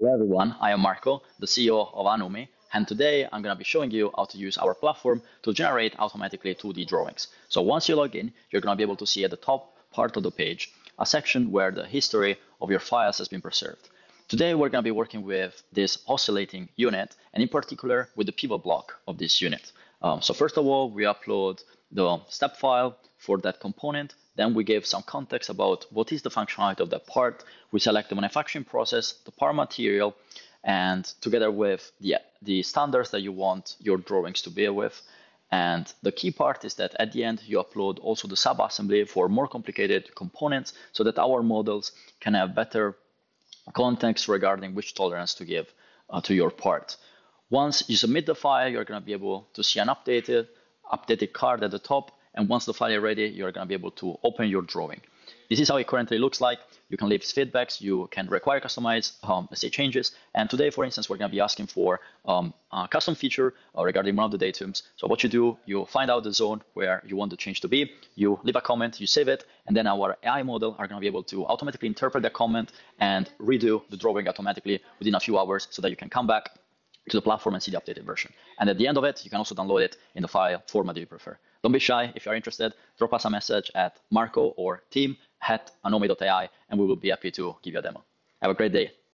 Hello everyone, I am Marco, the CEO of Hanomi, and today I'm going to be showing you how to use our platform to generate automatically 2D drawings. So once you log in, you're going to be able to see at the top part of the page a section where the history of your files has been preserved. Today we're going to be working with this oscillating unit and in particular with the pivot block of this unit. Um, so first of all, we upload the step file for that component. Then we give some context about what is the functionality of that part. We select the manufacturing process, the part material, and together with the, the standards that you want your drawings to be with. And the key part is that at the end, you upload also the sub-assembly for more complicated components so that our models can have better context regarding which tolerance to give uh, to your part. Once you submit the file, you're going to be able to see an updated, updated card at the top and once the file is ready, you're going to be able to open your drawing. This is how it currently looks like. You can leave feedbacks, you can require customize, um, say changes. And today, for instance, we're going to be asking for um, a custom feature uh, regarding one of the datums. So what you do, you find out the zone where you want the change to be, you leave a comment, you save it, and then our AI model are going to be able to automatically interpret that comment and redo the drawing automatically within a few hours so that you can come back to the platform and see the updated version. And at the end of it, you can also download it in the file format that you prefer. Don't be shy. If you're interested, drop us a message at marco or team at hanomi.ai, and we will be happy to give you a demo. Have a great day.